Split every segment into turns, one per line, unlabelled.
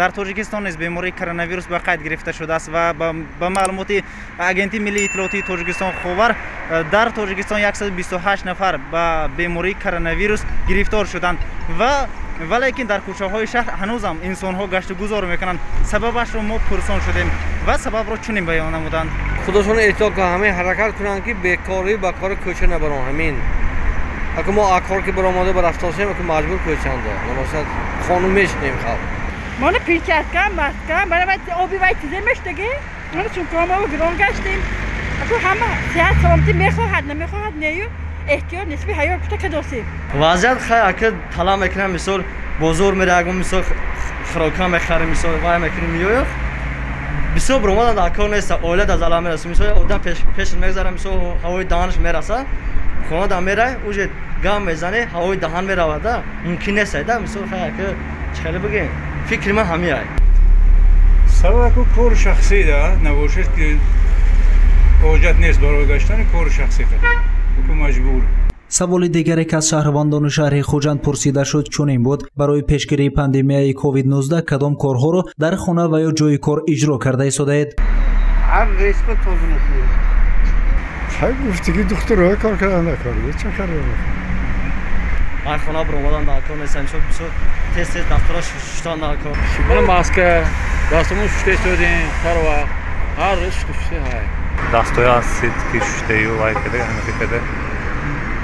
дар тоҷикистон низ бемории коронавирус ба қайд гирифта шудааст ва ба маълумоти агенти миллии иттилоотии тоҷикистон ховар дар тоҷикистон 128 нафар ба бемории коронавирус гирифтор шуданд. Ва валекин дар кӯчаҳои шаҳр ҳанӯзам инсонҳо гашту гузор мекунанд. Сабабашро мо пурсон шудем ва сабабро чунин баён намуданд.
Худошон эҳтиёт ка ҳамин ҳаракат кунанд ки бекорӣ ба кори кӯча набарон ҳамин ако мо акор ки баромада ба рафтошем аку маҷбур кӯчанда набошад қонун мешинем халқ
мана перчаткам маскам баравай оби вай тизе мештаги мана чункомао гирон гаштем. Аку ҳама сеҳат саломатӣ мехоҳад намехоҳад нею? Эҳтиёт нисби ҳаёт кушта кадосем
вазъият хай ака талаб мекунам мисол бозор мера агон мисол хирока мехарем мисол вай мекунем миёяд бисёр биромаданд акор неста оила да зала мераса мисол одам пеш мегзара мисол ҳавои даҳанаш мераса. Хонада мерай уже гам мезане ҳавои даҳан меравада мумкин нестада мисол хай ака чхеле бигем фикри ман ҳамияй
сабаб аку кори шахсида набошад ки ҳоҷат нест барои гаштани кори шахсӣ кард ку маҷбур
саволи дигаре ки аз шаҳрвандону шаҳри хуҷанд пурсида шуд чунин буд барои пешгирии пандемияи covid-19 кадом корҳоро дар хона ва ё ҷои кор иҷро карда истодаед
гуфтиги духтурҳо кор карда накарда ча карда
ман хона биромадам накор нестам тез тез дастора шуштан накор
мана маска дастамон шушта истодем. Ҳар вақт. Ҳар рӯз шушта ҳай.
Дастоя ҳастед ки шуштаю вай када анаки када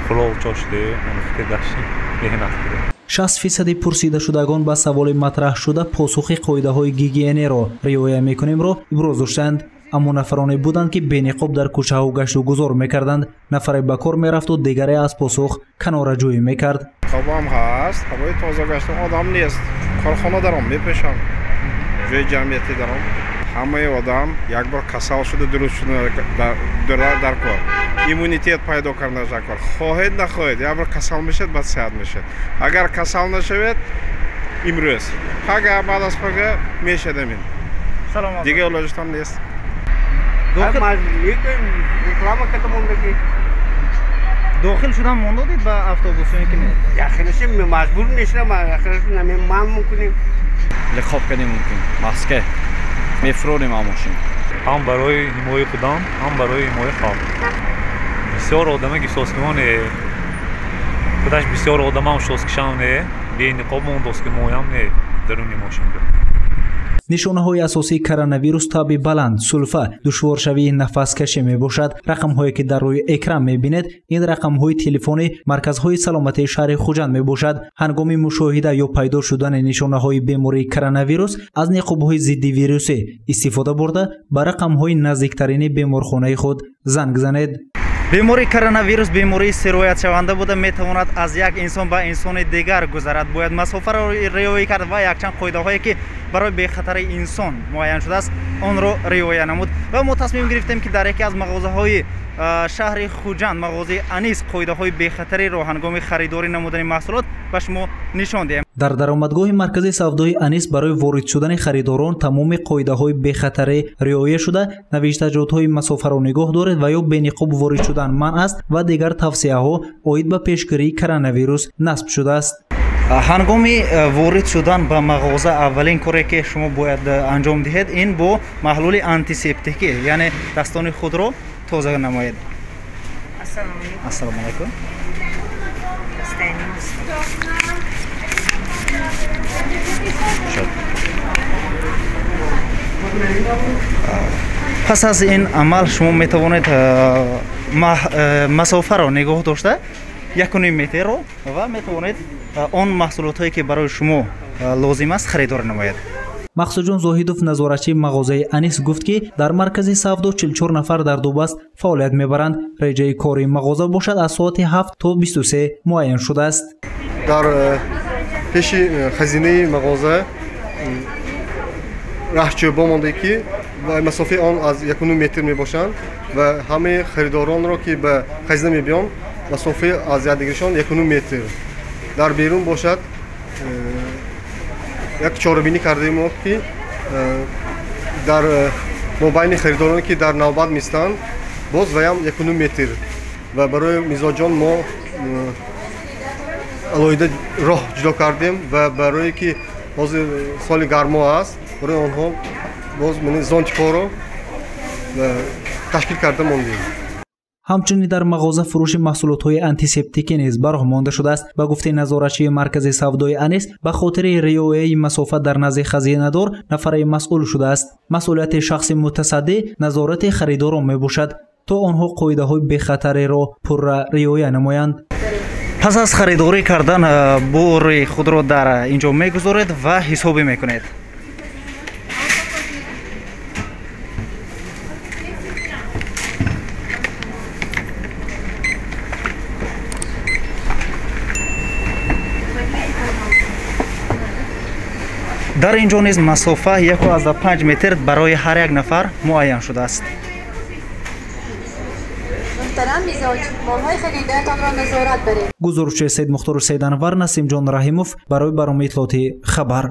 хулоғ чоштаю анаки гашти меҳнат када
шаст фисади пурсидашудагон ба саволи матраҳ шуда посухи қоидаҳои гигиенеро риоя мекунемро иброз доштанд аммо нафароне буданд ки бениқоб дар кӯчаҳо гашту гузор мекарданд. Нафаре ба кор мерафту дигаре аз посух канораҷӯӣ мекард.
Хобам ҳаст. Ҳавои тоза гашту одам нест. Корхона даром мепешам. Ҷои ҷамъияти даром. Ҳамаи одам якбор касал шуда дуруст шуда дар кор. Иммунитет пайдо карданаш дар кор. Хоҳед нахоҳед. Якбор касал мешавед баъд сеҳат мешавед агар касал нашавед имрӯз. Пага баъд аз пага мешавед амин дига илоҷатам нест
дохил шудам мондодед ба автобусое ки
яхинаша маҷбур мешавам ман мумкунем
лиқоб кардем мумкин маска мефуродем амошин
ҳам барои ҳимояи худам ҳам барои ҳимояи халқ бисёр одама гисоскимоне худаш бисёр одамам шоскишамне бениқоб мондоски моям не даруни мошинда
нишонаҳои асосии коронавирус таби баланд сулфа душворшавии нафаскашӣ мебошад. Рақамҳое ки дар рӯи экран мебинед ин рақамҳои телефони марказҳои саломатии шаҳри хуҷанд мебошад. Ҳангоми мушоҳида ё пайдо шудани нишонаҳои бемории коронавирус аз niqобҳои зидди вирусӣ истифода бурда ба рақамҳои наздиктарини беморхонаи худ занг занед.
Бемории коронавирус бемории сироятшаванда буда метавонад аз як инсон ба инсони дигар гузарад. Бояд масофаро риоя кард ва якчанд қоидаҳое ки барои бехатари инсон муайян шудааст онро риоя намуд. Ва мо тасмим гирифтем ки дар яке аз мағозаҳои шаҳри хуҷанд мағозаи анис қоидаҳои бехатариро ҳангоми харидорӣ намудани маҳсулот ба шумо нишон диҳем.
Дар даромадгоҳи маркази савдои анис барои ворид шудани харидорон тамоми қоидаҳои бехатарӣ риоя шуда навиштаҷотҳои масофаро нигоҳ доред ва ё бениқоб ворид шудан манъ аст ва дигар тавсияҳо оид ба пешгирии коронавирус насб шудааст
ҳангоми ворид шудан ба мағоза аввалин коре ки шумо бояд анҷом диҳед ин бо маҳлули антисептикӣ яъне дастони худро тоза намоед. Ассалому алайкум пас аз ин амал шумо метавонед масофаро нигоҳ дошта якуним метрро ва метавонед он маҳсулотҳое ки барои шумо лозим аст харидор намоед
мақсудҷон зоҳидов назоратчии мағозаи анис гуфт ки дар маркази савдо 44 нафар дар дубаст фаъолият мебаранд. Реҷаи кори мағоза бошад аз соати 7 то 23 муайян шудааст.
Дар пеши хазинаи мағоза раҳчӯбо монда ки масофаи он аз якуну метр мебошанд ва ҳамаи харидоронро ки ба хазина мебиёнд масофаи аз якдигаршон якуну метр. Дар берун бошад э, як чорабинӣ кардаем мо ки дар мобайни харидороне ки дар навбат мистанд боз ваям якуну метр. Ва барои мизоҷон мо алоҳида роҳ ҷудо кардем ва барое ки ҳозир соли гармо аст барои онҳо боз зонтикҳоро ташкил карда мондем
ҳамчунин дар мағоза фурӯши маҳсулотҳои антисептикӣ низ бароҳ монда шудааст ба гуфтаи назоратчии маркази савдои анис ба хотири риояи масофа дар назди хазинадор нафаре масъул шудааст. Масъулияти шахси мутасаддӣ назорати харидорон мебошад то онҳо қоидаҳои бехатареро пурра риоя намоянд.
Пас аз харидорӣ кардан бури худро дар инҷо мегузоред ва ҳисобӣ мекунед дар ин ҷо низ масофа 15 метр барои ҳар як нафар муайян шудааст.
Гузоручи саид мухтору саиданвар насимҷон раҳимов барои барномаи иттилоъоти хабар